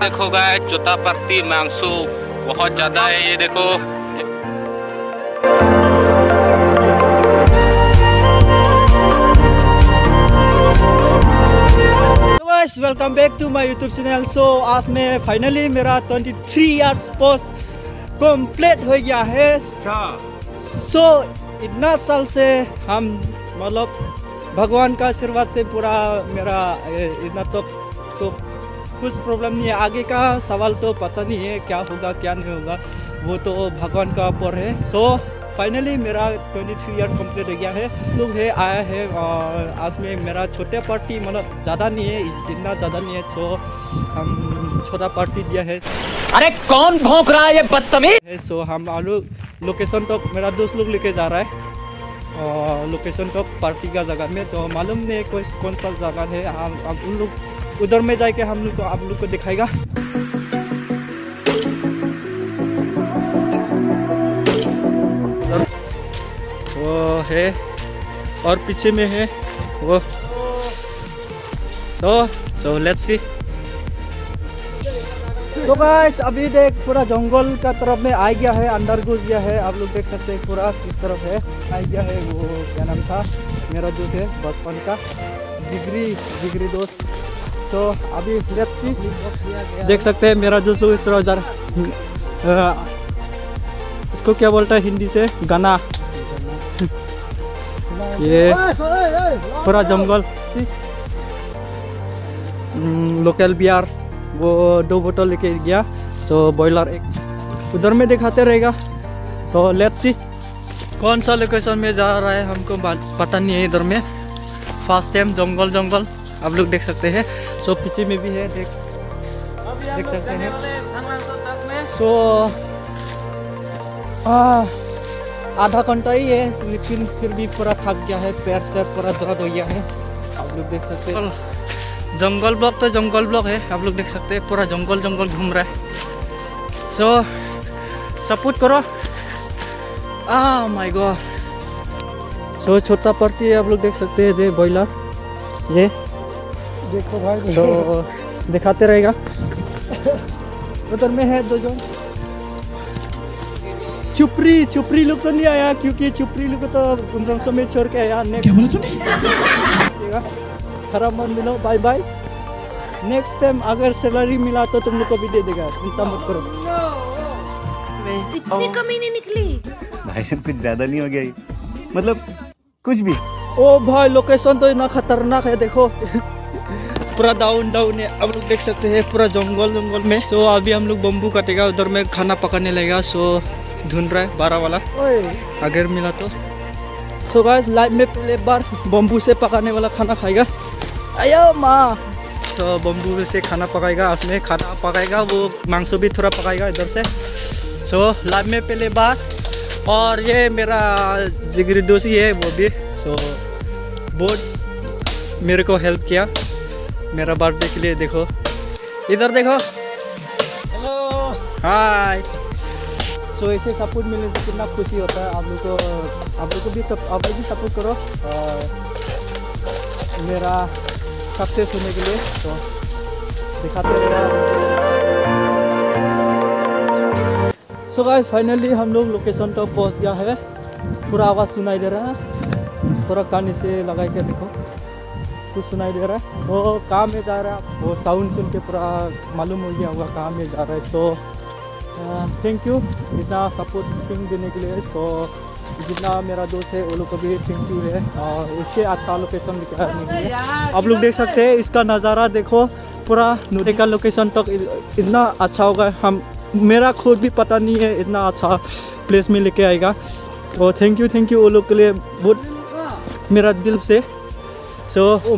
देखो गाय चौथा प्रति मांसू बहुत ज़्यादा है ये देखो। Guys welcome back to my YouTube channel so आज मैं फाइनली मेरा 23 इयर्स पोस्ट कंप्लीट हो गया है। सो so, इतना साल से हम मतलब भगवान का आशीर्वाद से पूरा मेरा इतना तो तो कुछ प्रॉब्लम नहीं है। आगे का सवाल तो पता नहीं है क्या होगा क्या नहीं होगा। वो तो भगवान का ऊपर है। सो फाइनली मेरा 23 ईयर कंप्लीट हो गया है। लोग है आया है और आज में मेरा छोटा पार्टी मतलब ज़्यादा नहीं है इतना ज़्यादा नहीं है। तो हम छोटा पार्टी दिया है। अरे कौन भौंक रहा है ये बदतमीज? सो हम आलू लोकेशन तक मेरा दोस्त लोग लेके जा रहा है। और लोकेशन तक पार्टी का जगह में तो मालूम नहीं कोई कौन सा जगह है। हम उन लोग उधर में जाके हम लोग को आप लोग को दिखाएगा। वो है, और पीछे में है वो। सो सो लेट्स सी तो गाइस अभी देख, पूरा जंगल का तरफ़ में आ गया है, अंदर घुस गया है। आप लोग देख सकते हैं, पूरा किस तरफ़ है, आ गया है वो, क्या नाम था? मेरा दोस्त है, बचपन का। जिगरी जिगरी दोस्त। तो अभी लेट्स सी देख सकते हैं मेरा लोग इस तरह जा इसको क्या बोलता है हिंदी से? गाना। ये पूरा जंगल। सी लोकल बियर वो दो बोतल लेके गया। सो बॉयलर एक। उधर में दिखाते रहेगा। सो लेट्स सी कौन सा लोकेशन में जा रहा है हमको पता नहीं है इधर में। फ़र्स्ट टाइम जंगल जंगल। आप लोग देख सकते हैं। सो पीछे में भी है, देख। देख सकते हैं। सो आधा घंटा ही है, लेकिन फिर भी पूरा थक गया है, पैर से पूरा दर्द हो गया है। आप लोग देख सकते हैं। जंगल ब्लॉक तो जंगल ब्लॉक है, आप लोग देख सकते हैं, पूरा जंगल जंगल घूम रहा है। सो सपोर्ट करो। आ माय गॉड सो छोटा पार्टी है आप लोग देख सकते हैं, ये बॉयलर ये। देखो भाई सो दिखाते रहेगा। उधर में है दो जो चुपरी चुपरी लोग तो नहीं आया क्योंकि चुपरी लोग को तो उमरंगसो में छोड़ के आया। नेक्स्ट खराब मत मिलो बाय बाय नेक्स्ट टाइम अगर सैलरी मिला तो तुम लोग को भी दे देगा चिंता मत करो। इतनी कमी नहीं निकली। भाई साहब कुछ ज़्यादा नहीं हो गया मतलब कुछ भी। ओ भाई लोकेशन तो इतना खतरनाक है देखो। पूरा डाउन डाउन है। अब लोग देख सकते हैं पूरा जंगल जंगल में। तो अभी हम लोग बम्बू काटेगा उधर में खाना पकाने लगेगा। सो ढूंढ रहा है बारह वाला। अगर मिला तो। सो गाइस लाइफ में पहले बार बम्बू से पकाने वाला खाना खाएगा। अयो माँ। तो बम्बू से खाना पकाएगा उसमें खाना पकाएगा वो मांसो भी थोड़ा पकाएगा इधर से। सो लाइफ में पहले बार। और ये मेरा जिगरी दोस्त ही है वो भी। सो बहुत मेरे को हेल्प किया। मेरा बर्थडे के लिए देखो। इधर देखो। हेलो हाय सो ऐसे सपोर्ट मिलने से कितना खुशी होता है। आप लोग को, आप लोग को भी सब आप लोग भी सपोर्ट करो। और मेरा सक्सेस होने के लिए तो दिखाते रहेगा सो गाइस फाइनली हम लोग लोकेशन तक पहुँच गया है। पूरा आवाज़ सुनाई दे रहा है। थोड़ा कान से लगा के देखो। कुछ सुनाई दे रहा है। वो कहाँ में जा रहा है। वो साउंड सुन के पूरा मालूम हो गया होगा कहाँ में जा रहा है। तो थैंक यू इतना सपोर्टिंग देने के लिए। सो जितना मेरा दोस्त है, वो लोग को भी थैंक यू है। और इससे अच्छा लोकेशन लिए आप लोग देख सकते हैं, इसका नज़ारा देखो। पूरा नदी का लोकेशन तक इतना अच्छा होगा। हम, मेरा खुद भी पता नहीं है, इतना अच्छा प्लेस में लेके आएगा। और थैंक यू थैंक यू वो लोग के लिए बहुत मेरा दिल से सो ओ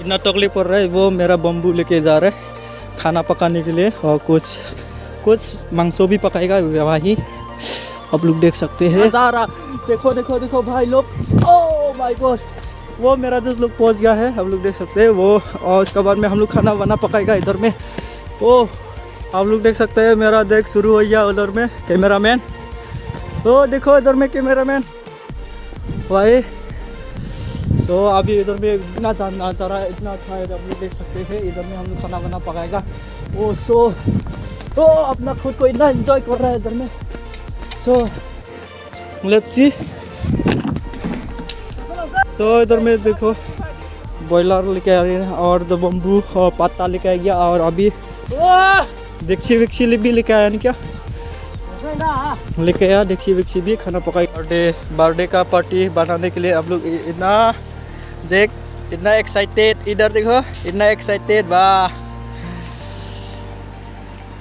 इतना तकलीफ़ पड़ रहा है, वो मेरा बम्बू लेके जा रहा है, खाना पकाने के लिए और कुछ कुछ मांसो भी पकाएगा वही। आप लोग देख सकते हैं। नज़ारा। देखो देखो देखो भाई लोग। ओ माय गॉड वो मेरा दोस्त लोग पहुँच गया है, हम लोग देख सकते हैं, वो और उसके बाद में हम लोग खाना वाना पकाएगा इधर में। ओ आप लोग देख सकते हैं, मेरा देख शुरू हो गया उधर में कैमरा मैन ओ देखो इधर में कैमरा मैन भाई तो अभी इधर में इतना अच्छा नज़ारा है इतना अच्छा है आप लोग देख सकते हैं इधर में हम लोग खाना वाना पकाएगा। ओ सो ओ अपना खुद को इतना एंजॉय कर रहा है इधर में। सो लेट्स सी सो इधर में देखो बॉयलर लेके आ रहे हैं और दो बम्बू और पत्ता लेके आ गया और अभी डेक्सी विक्सी भी लेके आया क्या? लेके आया डेक्सी विक्सी भी खाना पकाई। बर्थडे बर्थडे का पार्टी बनाने के लिए आप लोग इतना, देख, इतना एक्साइटेड इधर देखो, इतना एक्साइटेड वाह।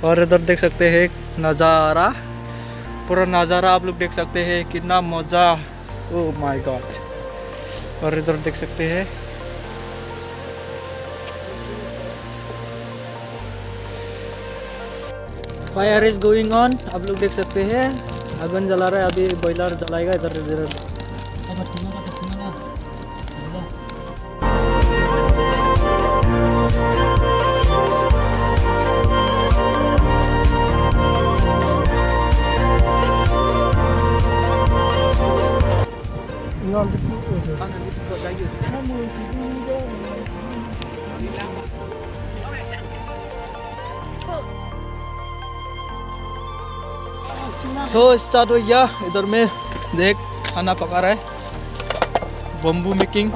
और इधर देख सकते हैं नज़ारा, पूरा नज़ारा आप लोग देख सकते हैं, कितना मज़ा। ओ माय गॉड और इधर देख सकते हैं फायर इज़ गोइंग ऑन आप लोग देख सकते हैं अगन जला रहा है अभी बॉयलर जलाएगा इधर इधर सो स्टार्ट हो गया इधर में देख खाना पका रहा है। बम्बू मेकिंग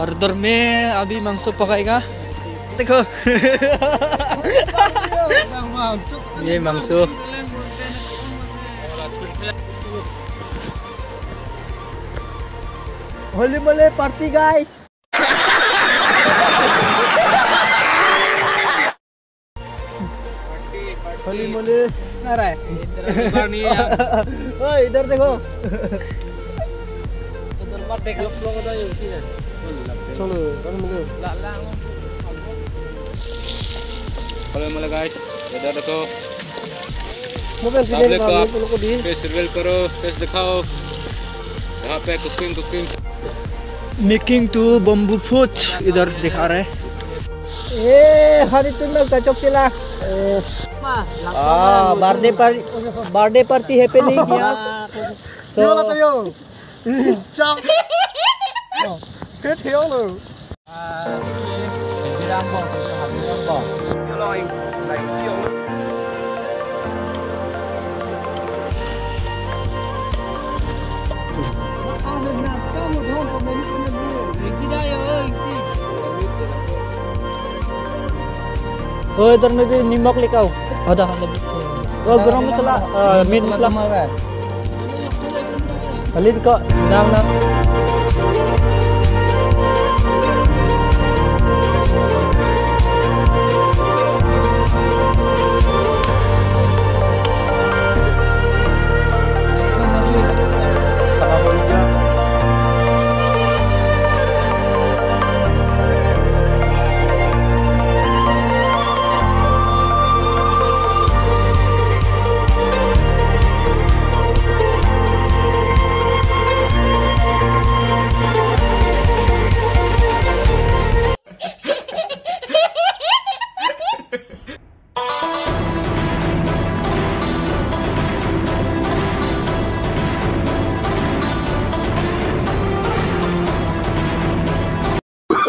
और इधर में अभी मांस पकाएगा। देखो। ये मांस। होली मोले पार्टी गाइस होली मोले आ रहा है ओ इधर देखो। चलो रन मिलो। हेलो मेरे गाइस इधर देखो। मोबाइल को दी। फेस रिवील करो फेस दिखाओ। यहाँ पे cooking cooking. Making to bamboo food इधर दिखा रहे। हैं हरी तुम्हें गजब किला बर्थडे पर बर्थडे पार्टी हैप्पी नहीं किया सो चलो तो यो चाओ के थे लो आ विराम को हम लोग चलो लाइक कियो वो आ ना चलो हम को मेरी में ले जाओ भी नमक लेकर आओ। आधा आधा। तो गरम मसाला अ, मीट मसाला। खाली का। नाम नाम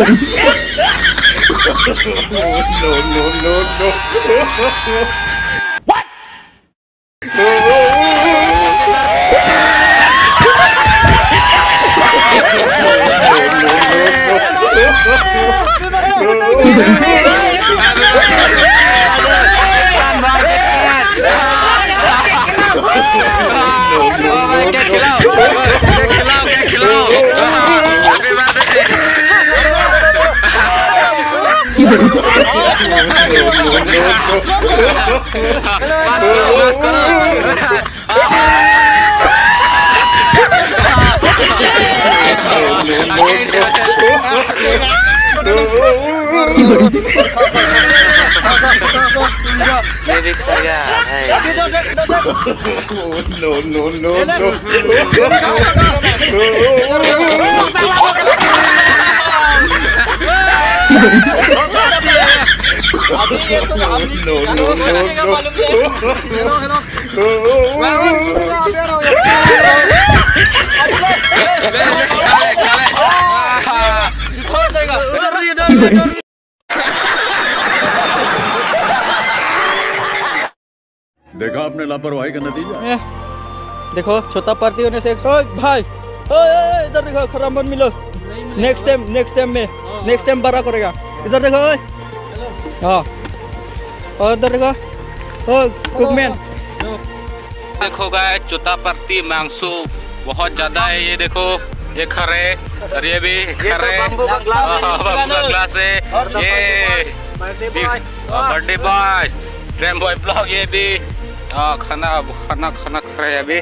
Mas ये भी खा गया है देखा आपने लापरवाही का नतीजा? देखो छोटा पार्टी होने से ओए भाई! इधर देखो खराब मन मिलो। नेक्स्ट टाइम नेक्स्ट टाइम में नेक्स्ट टाइम बड़ा करेगा। इधर देखो हाँ। और उधर देखो ओ कुकमैन। देखो गाय चुता पत्ती मांसू बहुत ज़्यादा है ये देखो। ये खरे और ये भी खरे बंबू का ग्लास है। ये बर्थडे बॉय ट्रेम बॉय ब्लॉग ये भी। खाना खाना खाना खा रहे अभी।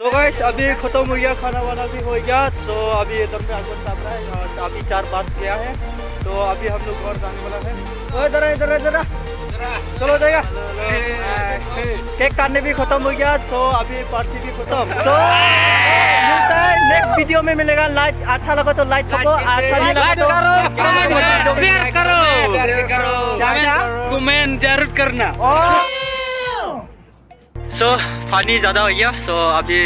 तो गाइस अभी खत्म हो गया खाना वाना भी हो गया। तो अभी इधर में साफ़ रहा है और अभी चार पाँच किया है। तो अभी हम लोग घर जाने वाला है। ओ इधर इधर इधर चलो जाएगा केक काटने भी खत्म हो गया। तो अभी पार्टी भी खत्म। तो मिलता है नेक्स्ट वीडियो में मिलेगा। लाइक अच्छा लगा तो लाइक करो। अच्छा नहीं लगा तो शेयर करो। कमेंट ज़रूर करना। सो पानी ज़्यादा हो गया। सो अभी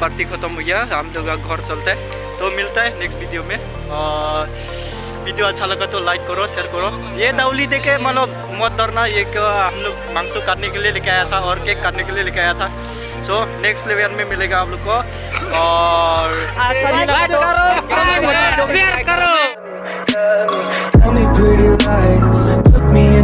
पार्टी खत्म हो गया। हम लोग घर चलते हैं। तो मिलता है नेक्स्ट वीडियो में। और वीडियो अच्छा लगा तो लाइक करो शेयर करो। ये दाउली देखे मतलब मत डरना। ये हम लोग मांस काटने के लिए लेके आया था और केक काटने के लिए लेके आया था। सो नेक्स्ट लेवल में मिलेगा आप लोग को। और अच्छा